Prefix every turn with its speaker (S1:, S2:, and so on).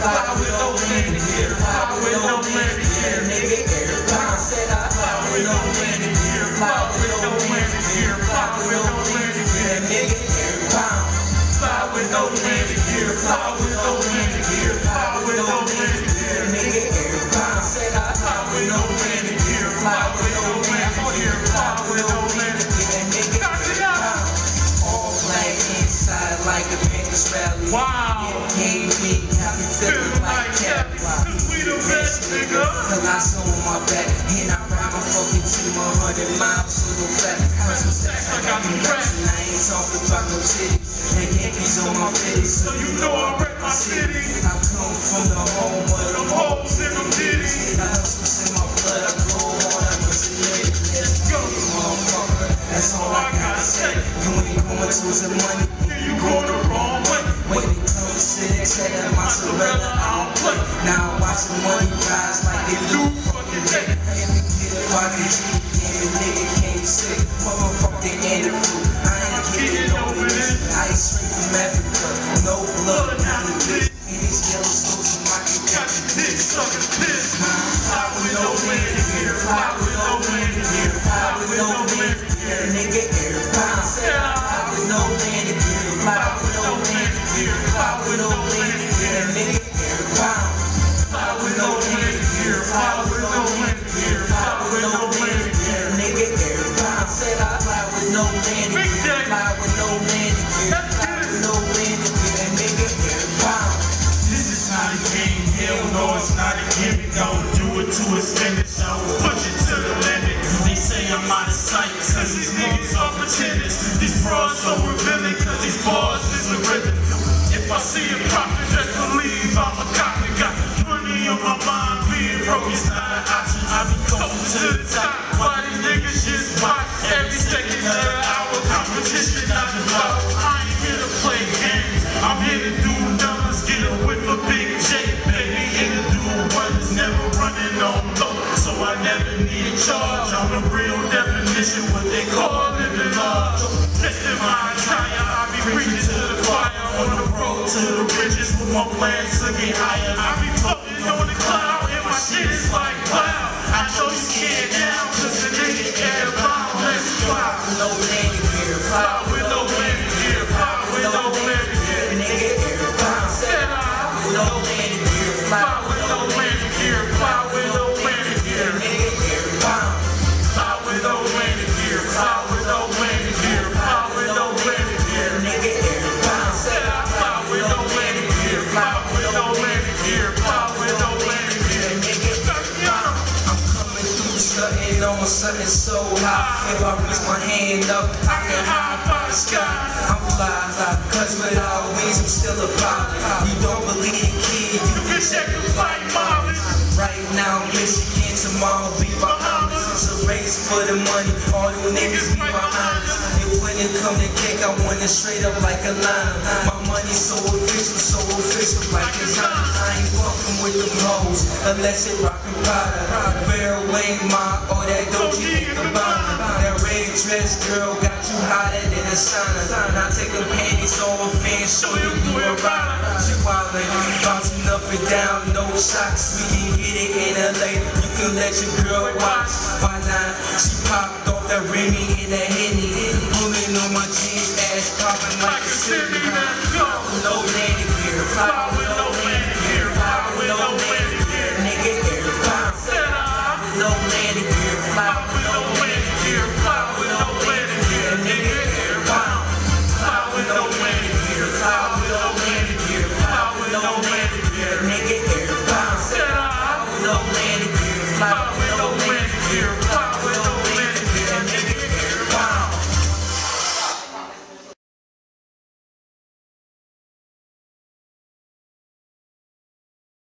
S1: Fly with no landing gear. Fly with no landing gear. Nigga, everybody said I fly with no landing gear. Fly with no landing gear. Fly with no landing gear. Nigga, everybody. Fly with no landing gear. Fly with no landing gear. Fly with no landing gear. Nigga, everybody said I fly with no landing gear. Fly with no landing gear. Fly with no landing gear. Nigga, everybody. All inside like a Panthers rally.
S2: Wow.
S1: Me, feeling like
S2: the
S1: on my back, and I ride my fucking team a hundred miles to the I got rapping, I ain't talking about no titties. And Yankees on my
S2: So you know I rep my city.
S1: I come from the home of
S2: them hoes and them ditties.
S1: I hustle my blood, I go I was a nigga.
S2: Go.
S1: Motherfucker, that's all I gotta say. You ain't going to the money,
S2: you go the wrong
S1: it I. Now I watch the money rise like they do.
S2: Fucking day.
S1: Every kid a pocket G, and the nigga can't say, motherfucker, and. I ain't this. I ain't straight from Africa, no blood. And landing gear, fly with no no landing gear, fly with no landing gear, fly with no landing gear, nigga, everybody.
S2: This is not a game. Hell no, it's not a gimmick. Will do it to finish. I will push it to the limit. They say I'm out of sight, cause these niggas are pretenders. These bras so revealing, cause these bars is a ribbon. If I see a profit, just believe I'm a copy. Got money on my mind, being broke is not an option. I be going to the top. Why these niggas just watch a charge. I'm the real definition, what they call living large. Testing my attire, I be preaching to the choir on the road to the riches with my plans to get higher. I be floating on the cloud and my shit is like cloud. I know you scared now, cause the nigga air bound, let's fly.
S1: no something on something so high. If I reach my hand up, I can high five the sky. I'm fly, fly, cause without wings I'm still a pilot. You don't believe kid, you
S2: can check the flight mileage.
S1: Right now, Michigan, tomorrow be us. It's a race for the money, all you niggas be behind us. And when it come to cake, I want it straight up like a line. My money so official, so official like ain't fucking with them hoes, unless oh, it rockin' Prada. Fairway, my, all that Dolce Gabbana. That red dress, girl, got you hotter than a sauna. Now take them panties off and show you you a rider. She wildin', bouncing up and down, no socks. We can get it in LA. You can let your girl watch. Why not? She popped off that Remy in that Henny. Pulling on my jeans, ass popping like a
S2: a city,
S1: city.
S2: man, go.
S1: No landing gear.
S2: Fly
S1: Fly
S2: with no gear. fly with no landing